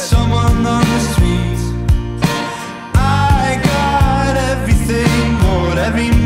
song on the streets. I got everything every